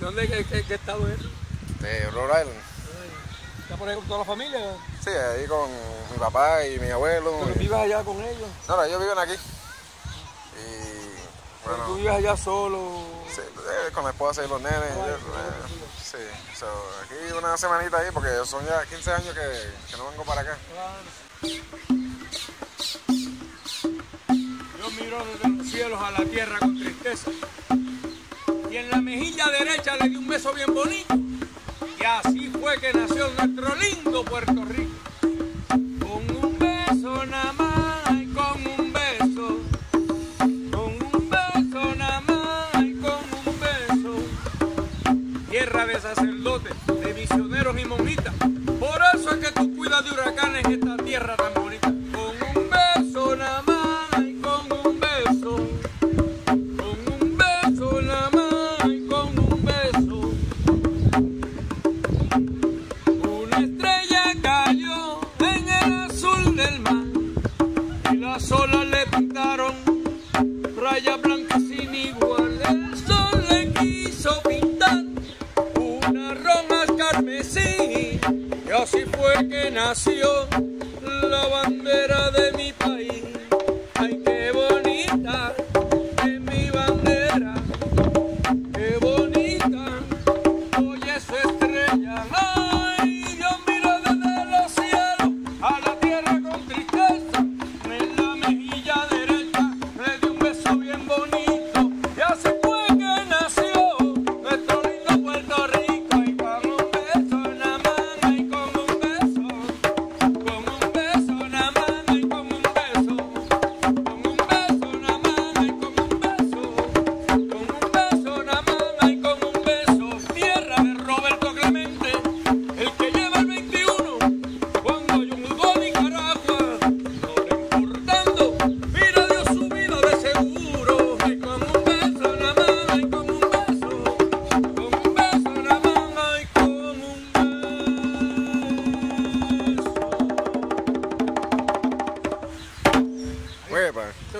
¿Dónde qué, qué, qué estado es? De Rhode Island. ¿Está por ahí con toda la familia? Sí, ahí con mi papá y mi abuelo. ¿Pero y- vives allá con ellos? No, no, ellos viven aquí. Y ¿Pero ¿Tú vives allá solo? sí, eh, con la esposa y los nenes. Ay, qué eh, sí, so, aquí una semanita ahí porque son ya 15 años que, que no vengo para acá. Yo miro desde los cielos a la tierra con tristeza. Y en la mejilla derecha le di un beso bien bonito. Y así fue que nació nuestro lindo Puerto Rico. Con un beso nada más, y con un beso. Con un beso nada más, y con un beso. Tierra de sacerdotes, de misioneros y monjitas. Por eso es que tú cuidas de huracanes esta tierra tan así fue que nació la bandera de mi país.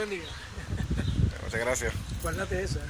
Bendiga. muchas gracias. Guárdate esa.